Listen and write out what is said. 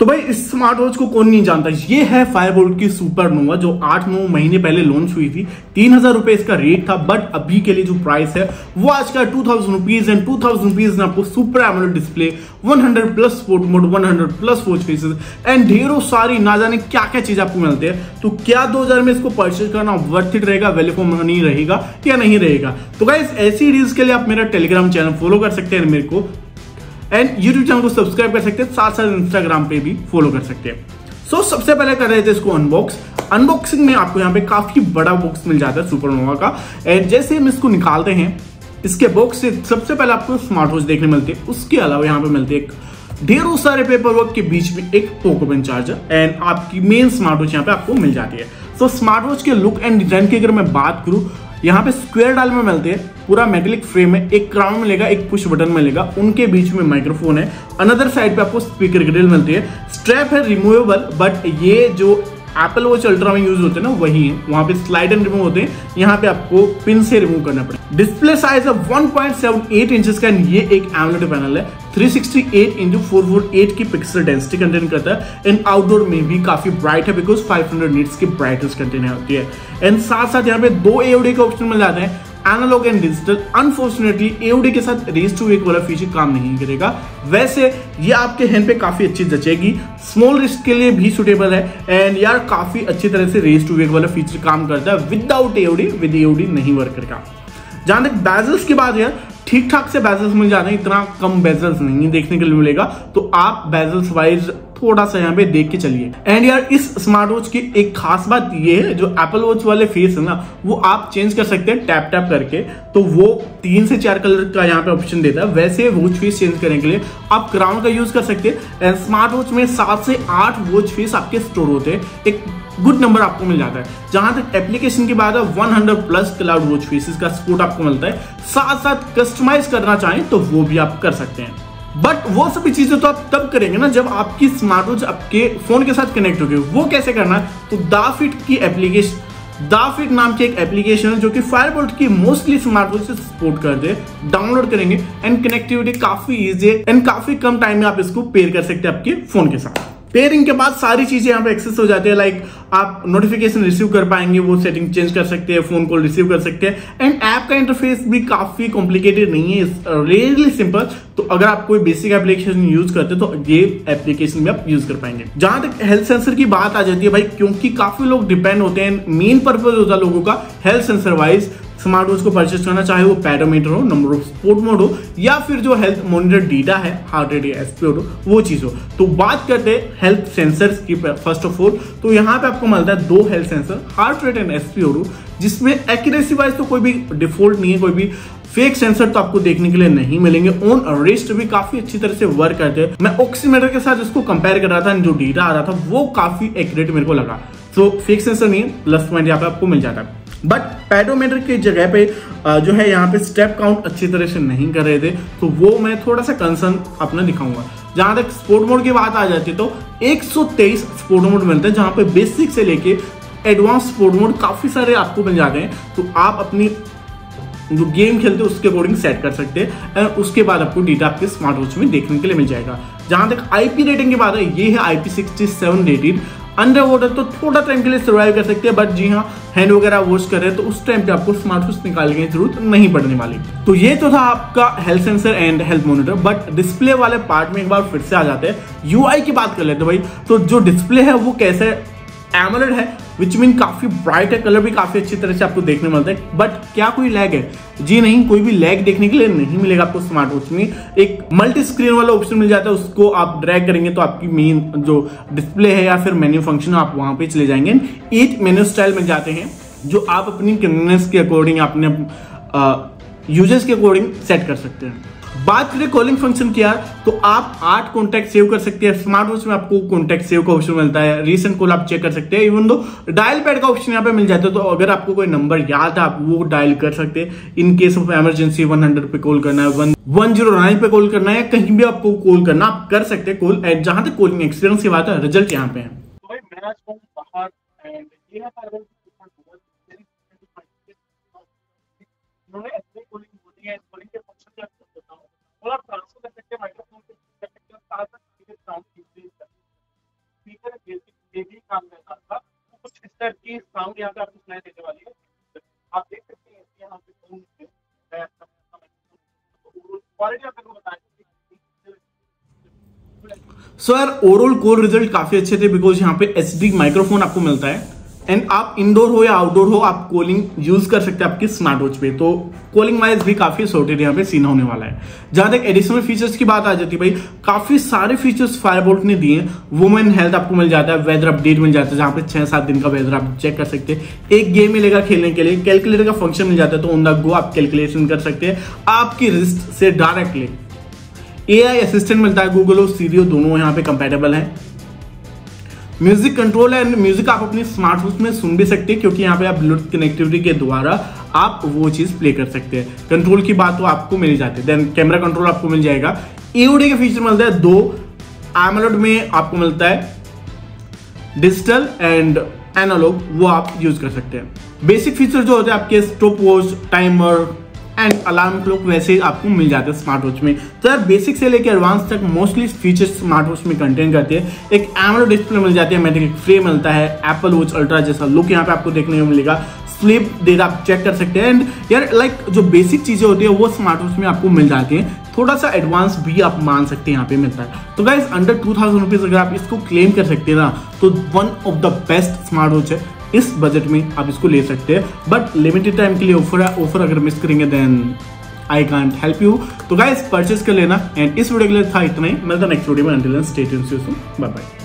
तो भाई, इस स्मार्ट वॉच को कौन नहीं जानता? ये है फायरबोल्ट की सुपर नोवा जो आठ नौ महीने पहले लॉन्च हुई थी। तीन हज़ार रुपए इसका रेट था बट अभी के लिए जो प्राइस है, वो आज का two thousand rupees and two thousand rupees में आपको super AMOLED display 100 plus sport mode 100 plus watch faces and ढेरों सारी ना जाने क्या क्या चीज़ आपको मिलते हैं। तो क्या 2000 में इसको परचेज करना वर्थ इट रहेगा? वैल्यू फॉर मनी रहेगा या नहीं रहेगा? तो गाइस ऐसी रील्स के लिए आप मेरा टेलीग्राम चैनल फॉलो कर सकते हैं मेरे को। एंड यूट्यूब चैनल को सब्सक्राइब कर सकते हैं साथ साथ इंस्टाग्राम पे भी फॉलो कर सकते हैं। सो so, सबसे पहले कर रहे थे इसको अनबॉक्स अनबॉक्सिंग में आपको यहाँ पे काफ़ी बड़ा बॉक्स मिल जाता है सुपरनोवा का। एंड जैसे हम इसको निकालते हैं इसके बॉक्स से सबसे पहले आपको स्मार्ट वॉच देखने मिलती है। उसके अलावा यहाँ पे मिलते हैं ढेरों सारे पेपर वर्क के बीच में एक पोकोपेन चार्जर एंड आपकी मेन स्मार्ट वॉच यहाँ पे आपको मिल जाती है। सो स्मार्ट वॉच के लुक एंड डिज़ाइन की अगर मैं बात करूँ यहाँ पे स्क्वायर डाल में मिलते हैं। पूरा मेटेलिक फ्रेम है। एक क्राउन मिलेगा, एक पुश बटन मिलेगा। उनके बीच में माइक्रोफोन है। अनदर साइड पे आपको स्पीकर ग्रिल मिलती है। स्ट्रैप है रिमूवेबल बट ये जो एप्पल वॉच अल्ट्रा में यूज़ होते हैं ना, वही है। वहाँ पे स्लाइड एंड रिमूव होते हैं। यहाँ पे आपको पिन से रिमूव करना पड़ेगा। डिस्प्ले साइज़ है 1.78 इंचेस का ये एक एमलेट पैनल है। 368 इंटू फोर की पिक्सल डेंसिटी कंटेन करता है। एंड आउटडोर में भी काफ़ी ब्राइट है बिकॉज़ 500 निट्स की ब्राइटनेस कंटेन होती है। एंड साथ साथ यहाँ पे दो एओडी का ऑप्शन मिल जाते हैं। Analogue and digital unfortunately AOD के साथ रेस टू वाला फीचर काम नहीं करेगा। वैसे, ये आपके हैंड पे काफ़ी अच्छी जचेगी। स्मॉल रिस्क के लिए भी सुटेबल है। एंड यार, काफ़ी अच्छी तरह से रेस टू वेक वाला फीचर काम करता है। विदाउट एओडी विद एओडी नहीं वर्क करेगा जहाँ तक बैजल्स की बात है ठीक ठाक से बैजल्स मिल जाते हैं, इतना कम बैजल्स नहीं है, देखने के लिए मिलेगा। तो आप बैजल्स वाइज थोड़ा सा यहाँ पे देख के चलिए। एंड यार, इस स्मार्ट वॉच की एक खास बात ये है, जो एप्पल वॉच वाले फेस है ना, वो आप चेंज कर सकते हैं टैप टैप करके। तो वो तीन से चार कलर का यहाँ पे ऑप्शन देता है। वैसे वॉच फेस चेंज करने के लिए आप क्राउन का यूज़ कर सकते हैं। स्मार्ट वॉच में सात से आठ वॉच फेस आपके स्टोर होते हैं। एक गुड नंबर आपको मिल जाता है। जहाँ तक एप्लीकेशन की बात है 100 प्लस क्लाउड वॉच फेसिस का सपोर्ट आपको मिलता है। साथ साथ कस्टमाइज करना चाहें तो वो भी आप कर सकते हैं। बट वो सभी चीज़ें तो आप तब करेंगे ना, जब आपकी स्मार्ट वॉच आपके फ़ोन के साथ कनेक्ट होगी। वो कैसे करना है? तो दाफिट की एप्लीकेशन दाफिट नाम की एक एप्लीकेशन है, जो कि फायरबोल्ट की मोस्टली स्मार्ट वॉच से सपोर्ट कर दे डाउनलोड करेंगे एंड कनेक्टिविटी काफ़ी इजी है एंड काफ़ी कम टाइम में आप इसको पेयर कर सकते हैं आपके फ़ोन के साथ। पेयरिंग के बाद सारी चीज़ें यहाँ पे एक्सेस हो जाती है लाइक आप नोटिफिकेशन रिसीव कर पाएँगे, वो सेटिंग चेंज कर सकते हैं फ़ोन कॉल रिसीव कर सकते हैं। एंड ऐप का इंटरफेस भी काफ़ी कॉम्प्लिकेटेड नहीं है रियली सिंपल तो अगर आप कोई बेसिक एप्लीकेशन यूज़ करते हैं तो ये एप्लीकेशन भी आप यूज़ कर पाएँगे। जहाँ तक हेल्थ सेंसर की बात आ जाती है भाई, क्योंकि काफ़ी लोग डिपेंड होते हैं मेन पर्पज होता है लोगों का health sensor wise smart watch को परचेज करना, चाहे वो पैरामीटर हो नंबर ऑफ़ स्पोर्ट मोड हो, या फिर जो हेल्थ मॉनिटर डेटा है हार्ट रेट या एसपी हो, वो चीज़ हो। तो बात करते हैं हेल्थ सेंसर की फ़र्स्ट ऑफ़ ऑल तो यहाँ पे आपको मिलता है दो health sensor heart rate and SP हो, जिसमें एक्यूरेसी वाइज तो कोई भी डिफ़ॉल्ट नहीं है, कोई भी फेक सेंसर तो आपको देखने के लिए नहीं मिलेंगे। ऑन रिस्ट भी काफ़ी अच्छी तरह से वर्क करते हैं। मैं ऑक्सीमीटर के साथ इसको कंपेयर कर रहा था, जो डेटा आ रहा था, वो काफ़ी एक्यूरेट मेरे को लगा। तो फेक सेंसर नहीं है प्लस पॉइंट यहाँ पे आपको मिल जाता है। बट पैडोमीटर की जगह पे जो है यहाँ पे स्टेप काउंट अच्छी तरह से नहीं कर रहे थे तो वो मैं थोड़ा सा कंसर्न अपना दिखाऊँगा। जहाँ तक स्पोर्ट मोड की बात आ जाती है तो 123 स्पोर्ट मोड मिलते हैं, जहाँ पे बेसिक से लेके एडवांस स्पोर्ट मोड काफ़ी सारे आपको मिल जाते हैं। तो आप अपनी जो गेम खेलते हैं, उसके अकॉर्डिंग सेट कर सकते हैं, और उसके बाद आपको डेटा आपके स्मार्ट वॉच में देखने के लिए मिल जाएगा। जहाँ तक आईपी रेटिंग की बात है, ये है IP sixty seven rated under water तो थोड़ा टाइम के लिए सर्वाइव कर सकते हैं बट जी हाँ हैंड वगैरह वॉश कर रहे हैं तो उस टाइम पे आपको स्मार्ट वॉच निकालने की ज़रूरत नहीं पड़ने वाली। तो ये तो था आपका health sensor and health monitor but display वाले पार्ट में एक बार फिर से आ जाते हैं। यूआई की बात कर लेते भाई तो जो डिस्प्ले है वो कैसे एमोलेड है विच मीन काफ़ी ब्राइट है कलर भी काफ़ी अच्छी तरह से आपको देखने मिलता है। बट क्या कोई लैग है? जी नहीं, कोई भी लैग देखने के लिए नहीं मिलेगा आपको स्मार्ट वॉच में। एक मल्टी स्क्रीन वाला ऑप्शन मिल जाता है, उसको आप ड्रैग करेंगे तो आपकी मेन जो डिस्प्ले है या फिर मेन्यू फ़ंक्शन आप वहाँ पे चले जाएँगे। एट मेन्यू स्टाइल मिल जाते हैं, जो आप अपनी कन्वीनियंस के अकॉर्डिंग अपने यूज़र्स के अकॉर्डिंग सेट कर सकते हैं। बात करें कॉलिंग फ़ंक्शन की यार तो आप आठ कॉन्टैक्ट सेव कर सकते हैं। स्मार्ट वॉच में आपको कॉन्टैक्ट सेव का ऑप्शन मिलता है। रीसेंट कॉल आप चेक कर सकते हैं। इवन दो डायल पैड का ऑप्शन यहाँ पे मिल जाता है तो अगर आपको कोई नंबर याद है, आप वो डायल कर सकते हैं। In case of emergency one पे कॉल करना है वन वन ज़ीरो नाइन पे कॉल करना है कहीं भी आपको कॉल करना, आप कर सकते हैं कॉल जहाँ तक कॉलिंग एक्सपीरियंस की बात है रिज़ल्ट यहाँ पे है। और साउंड यहाँ पे आपको सुनाई देने वाली है आप देख सकते हैं यहाँ पे क्वालिटी आप मेरे बताएँ सो ओवरऑल कोर रिज़ल्ट काफ़ी अच्छे थे बिकॉज़ यहाँ पे एच माइक्रोफोन आपको मिलता है। एंड आप इंडोर हो या आउटडोर हो, आप कॉलिंग यूज़ कर सकते हैं आपकी स्मार्ट वॉच पे। तो कॉलिंग वाइज भी काफ़ी सॉर्टेड यहाँ पे सीन होने वाला है। जहाँ तक एडिशनल फीचर्स की बात आ जाती है भाई, काफ़ी सारे फीचर्स फायरबोल्ट ने दिए वुमेन हेल्थ आपको मिल जाता है वेदर अपडेट मिल जाता है, जहाँ पे छह सात दिन का वेदर आप चेक कर सकते हैं। एक गेम मिलेगा खेलने के लिए कैलकुलेटर का फ़ंक्शन मिल जाता है तो ऑन द गो आप कैलकुलेशन कर सकते हैं। आपकी रिस्ट से डायरेक्टली ए आई असिस्टेंट मिलता है गूगल और सीरियो दोनों यहाँ पे कंपेटेबल है। म्यूज़िक कंट्रोल है एंड म्यूज़िक आप अपनी स्मार्टफ़ोन में सुन भी सकते हैं, क्योंकि यहाँ पे आप ब्लूटूथ कनेक्टिविटी के द्वारा आप वो चीज़ प्ले कर सकते हैं। कंट्रोल की बात तो आपको मिल जाती है। देन कैमरा कंट्रोल आपको मिल जाएगा। एओडी का फीचर मिलता है, दो एमोलेड में आपको मिलता है डिजिटल एंड एनालॉग वो आप यूज़ कर सकते हैं। बेसिक फीचर जो होते हैं, आपके stop watch timer alarm clock वैसे आपको मिल जाते हैं स्मार्ट वॉच में। तो यार बेसिक से लेकर एडवांस तक मोस्टली फीचर्स स्मार्ट वॉच में कंटेन करते हैं। एक एमरो डिस्प्ले मिल जाती है मेटिक फ्रेम मिलता है एप्पल वॉच अल्ट्रा जैसा लुक यहाँ पे आपको देखने को मिलेगा। स्लीप डेट आप चेक कर सकते हैं। एंड यार लाइक जो बेसिक चीज़ें होती है, वो स्मार्ट वॉच में आपको मिल जाती है। थोड़ा सा एडवांस भी आप मान सकते हैं यहाँ पे मिलता है। तो guys under two thousand rupees अगर आप इसको क्लेम कर सकते हैं ना तो one of the best smart watch है। इस बजट में आप इसको ले सकते हैं। बट लिमिटेड टाइम के लिए ऑफ़र है ऑफ़र अगर मिस करेंगे then I can't help you तो गाइस परचेस कर लेना। एंड इस वीडियो के लिए था इतना ही। मिलता नेक्स्ट वीडियो में। Bye bye